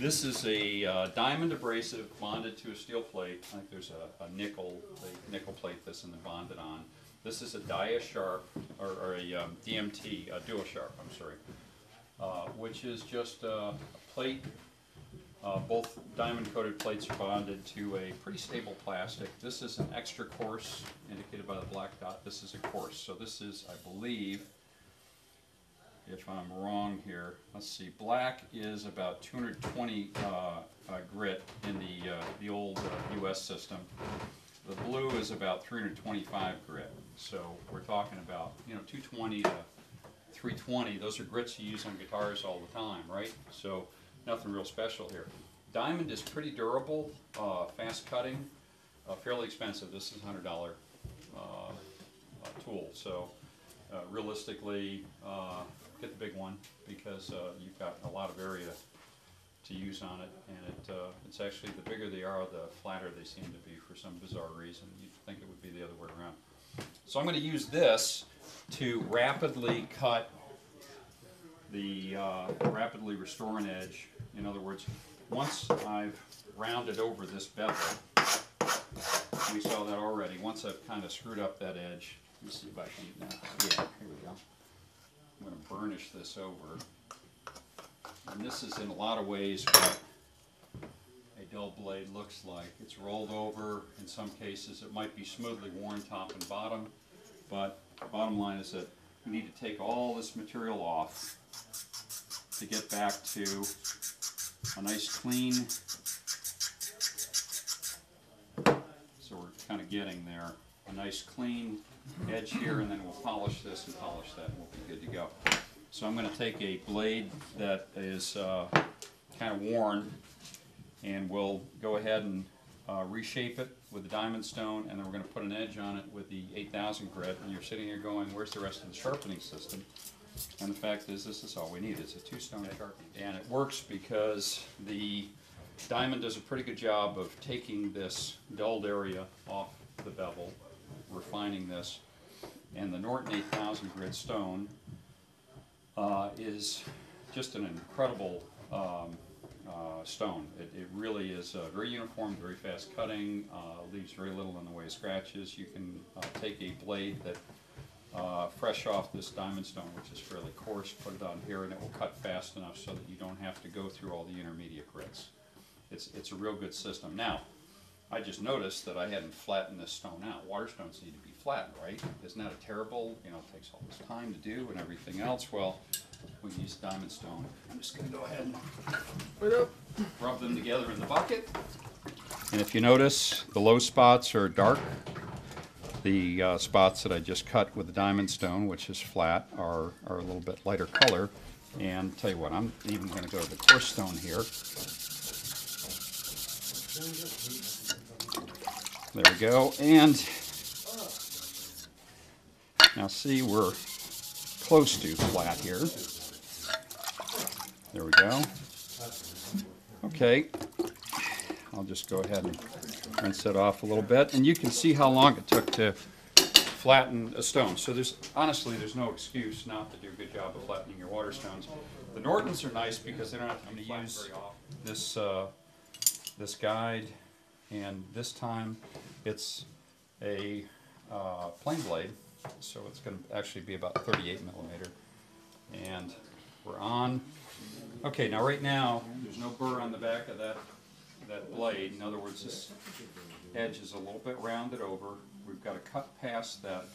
This is a uh, diamond abrasive bonded to a steel plate. I think there's a, a nickel, a nickel plate this and then bonded on. This is a Dia-Sharp, or, or a um, DMT, a Duo-Sharp, I'm sorry, uh, which is just uh, a plate. Uh, both diamond coated plates are bonded to a pretty stable plastic. This is an extra coarse, indicated by the black dot. This is a coarse. So this is, I believe, if I'm wrong here, let's see, black is about 220 uh, uh, grit in the, uh, the old uh, US system. The blue is about 325 grit. So we're talking about, you know, 220 to 320. Those are grits you use on guitars all the time, right? So nothing real special here. Diamond is pretty durable, uh, fast cutting, uh, fairly expensive. This is a $100 uh, uh, tool. So uh, realistically, uh, get the big one because uh, you've got a lot of area to use on it, and it, uh, it's actually, the bigger they are, the flatter they seem to be for some bizarre reason. You'd think it would be the other way around. So I'm gonna use this to rapidly cut the, uh, rapidly restore an edge. In other words, once I've rounded over this bevel, we saw that already, once I've kind of screwed up that edge, let me see if I can, uh, yeah, here we go. I'm gonna burnish this over. And this is in a lot of ways what a dull blade looks like. It's rolled over, in some cases it might be smoothly worn top and bottom, but the bottom line is that we need to take all this material off to get back to a nice clean, so we're kind of getting there, a nice clean edge here, and then we'll polish this and polish that, and we'll be good to go. So I'm gonna take a blade that is uh, kind of worn, and we'll go ahead and uh, reshape it with the diamond stone, and then we're gonna put an edge on it with the 8000 grit, and you're sitting here going, where's the rest of the sharpening system? And the fact is, this is all we need, it's a two-stone sharpening. And it works because the diamond does a pretty good job of taking this dulled area off the bevel, refining this. And the Norton 8000 grit stone uh, is just an incredible um, uh, stone. It, it really is uh, very uniform, very fast cutting, uh, leaves very little in the way of scratches. You can uh, take a blade that uh, fresh off this diamond stone, which is fairly coarse, put it on here, and it will cut fast enough so that you don't have to go through all the intermediate grits. It's, it's a real good system. Now, I just noticed that I hadn't flattened this stone out. Water stones need to be flattened, right? Isn't that a terrible, you know, it takes all this time to do and everything else? Well, we use diamond stone. I'm just gonna go ahead and rub them together in the bucket. And if you notice, the low spots are dark. The uh, spots that I just cut with the diamond stone, which is flat, are, are a little bit lighter color. And tell you what, I'm even gonna go to the coarse stone here. There we go, and now see, we're close to flat here. There we go. Okay, I'll just go ahead and rinse it off a little bit, and you can see how long it took to flatten a stone. So there's, honestly, there's no excuse not to do a good job of flattening your water stones. The Nortons are nice because they don't have to use this, uh, this guide, and this time it's a uh, plane blade, so it's going to actually be about 38 millimeter. And we're on. Okay, now right now there's no burr on the back of that that blade. In other words, this edge is a little bit rounded over. We've got to cut past that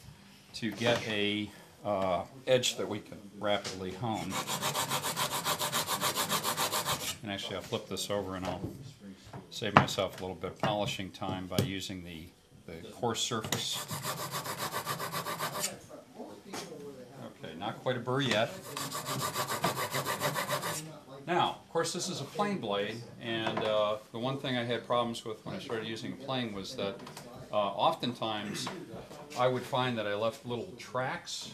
to get a uh, edge that we can rapidly hone. And actually, I'll flip this over and I'll save myself a little bit of polishing time by using the, the coarse surface. Okay, not quite a burr yet. Now, of course, this is a plane blade, and uh, the one thing I had problems with when I started using a plane was that uh, oftentimes I would find that I left little tracks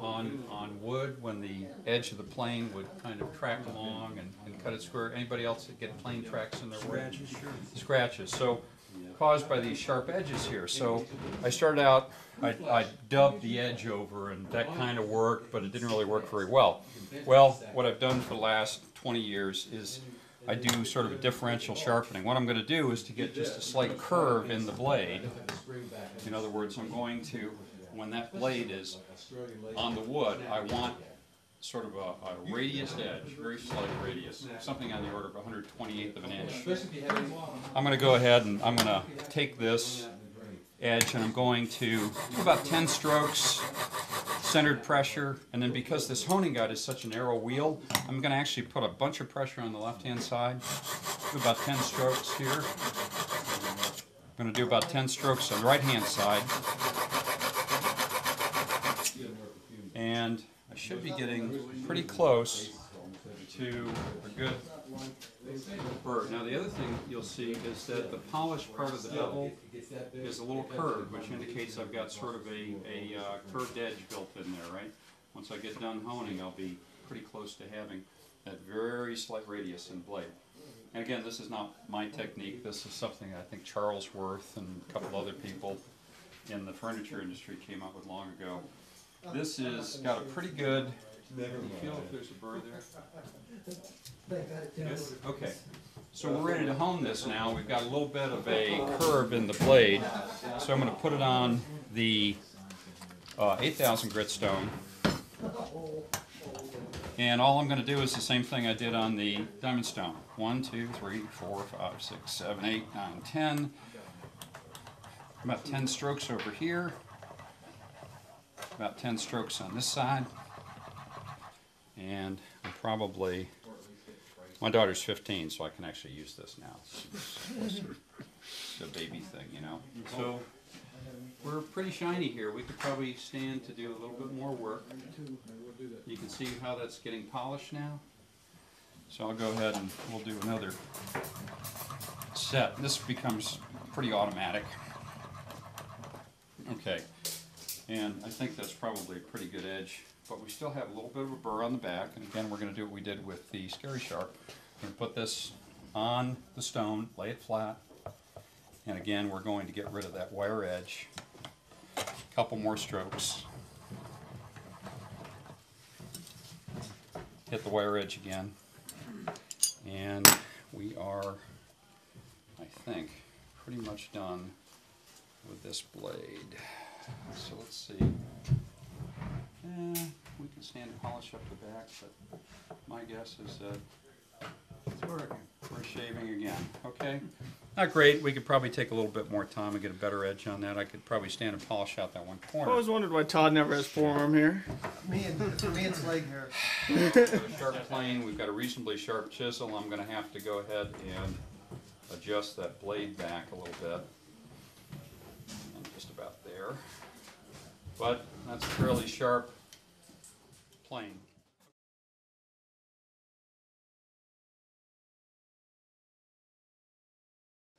on, on wood when the edge of the plane would kind of track along and, and cut it square. Anybody else that get plane tracks in their wood? Scratches, sure. Scratches. So caused by these sharp edges here. So I started out, I, I dubbed the edge over and that kind of worked, but it didn't really work very well. Well, what I've done for the last 20 years is I do sort of a differential sharpening. What I'm gonna do is to get just a slight curve in the blade. In other words, I'm going to, when that blade is on the wood, I want sort of a, a radius edge, very slight radius, something on the order of 128th of an inch. I'm gonna go ahead and I'm gonna take this edge and I'm going to do about 10 strokes, centered pressure, and then because this honing guide is such a narrow wheel, I'm gonna actually put a bunch of pressure on the left-hand side. Do about 10 strokes here. I'm gonna do about 10 strokes on the right-hand side. And I should be getting pretty close to a good burr. Now, the other thing you'll see is that the polished part of the bevel is a little curved, which indicates I've got sort of a, a uh, curved edge built in there, right? Once I get done honing, I'll be pretty close to having that very slight radius in blade. And again, this is not my technique, this is something I think Charlesworth and a couple other people in the furniture industry came up with long ago. This is, got a pretty good, can you feel if there's a burr there? Good? Okay. So we're ready to hone this now. We've got a little bit of a curve in the blade. So I'm going to put it on the uh, 8000 grit stone. And all I'm going to do is the same thing I did on the diamond stone. One, two, three, four, five, six, seven, eight, nine, ten. About 10 strokes over here. About 10 strokes on this side. And I'm probably my daughter's 15, so I can actually use this now. It's it's a baby thing, you know. So we're pretty shiny here. We could probably stand to do a little bit more work. You can see how that's getting polished now. So I'll go ahead and we'll do another set. This becomes pretty automatic. Okay, and I think that's probably a pretty good edge but we still have a little bit of a burr on the back. And again, we're going to do what we did with the Scary Sharp. To put this on the stone, lay it flat, and again, we're going to get rid of that wire edge. A Couple more strokes. Hit the wire edge again. And we are, I think, pretty much done with this blade. So let's see. Eh, we can stand and polish up the back, but my guess is that we're shaving again, okay? Not great, we could probably take a little bit more time and get a better edge on that. I could probably stand and polish out that one corner. I corner. always wondered why Todd never has forearm here. Me and, for me, it's leg hair. We've a sharp plane, we've got a reasonably sharp chisel, I'm gonna have to go ahead and adjust that blade back a little bit. And just about there. But that's a fairly sharp plane.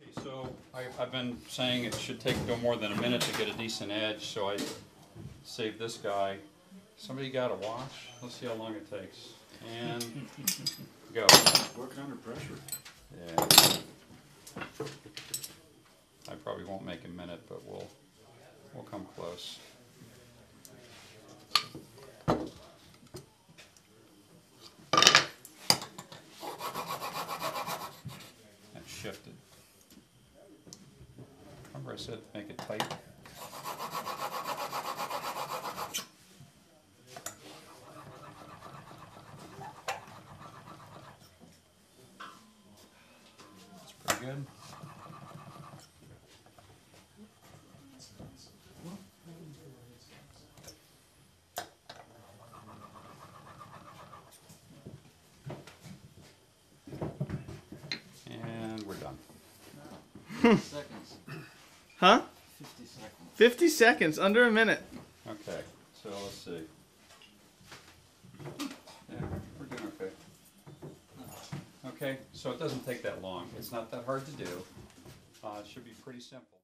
Okay, so I, I've been saying it should take no more than a minute to get a decent edge, so I saved this guy. Somebody got a watch? Let's see how long it takes. And go. Working under pressure. Yeah. I probably won't make a minute, but we'll, we'll come close. That shifted. Remember I said make it tight? That's pretty good. And we're done. Seconds. Huh? Fifty seconds. 50 seconds, under a minute. Okay, so let's see. Yeah, we're doing okay. Okay, so it doesn't take that long. It's not that hard to do. Uh, it should be pretty simple.